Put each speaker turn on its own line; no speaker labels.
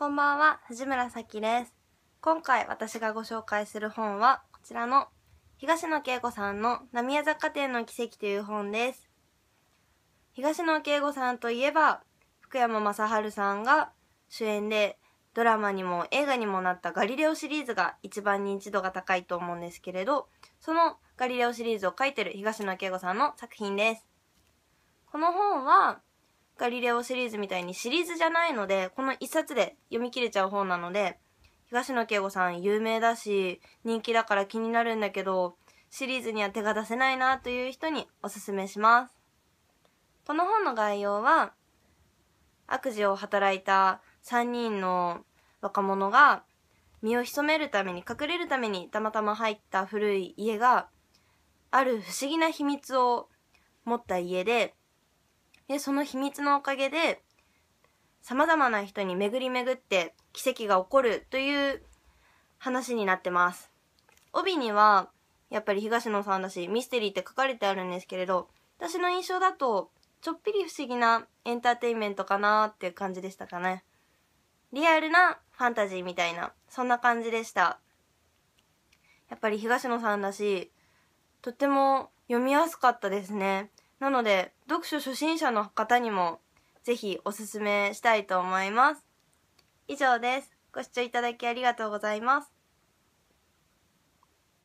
こんばんは、藤村咲です。今回私がご紹介する本はこちらの東野圭吾さんの浪江雑貨店の奇跡という本です。東野圭吾さんといえば福山雅治さんが主演でドラマにも映画にもなったガリレオシリーズが一番認知度が高いと思うんですけれど、そのガリレオシリーズを書いてる東野圭吾さんの作品です。この本はガリレオシリーズみたいにシリーズじゃないので、この一冊で読み切れちゃう本なので、東野圭吾さん有名だし、人気だから気になるんだけど、シリーズには手が出せないなという人におすすめします。この本の概要は、悪事を働いた3人の若者が身を潜めるために、隠れるためにたまたま入った古い家が、ある不思議な秘密を持った家で、で、その秘密のおかげで、様々な人に巡り巡って奇跡が起こるという話になってます。帯には、やっぱり東野さんだし、ミステリーって書かれてあるんですけれど、私の印象だと、ちょっぴり不思議なエンターテインメントかなーっていう感じでしたかね。リアルなファンタジーみたいな、そんな感じでした。やっぱり東野さんだし、とっても読みやすかったですね。なので、読書初心者の方にもぜひおすすめしたいと思います。以上です。ご視聴いただきありがとうございます。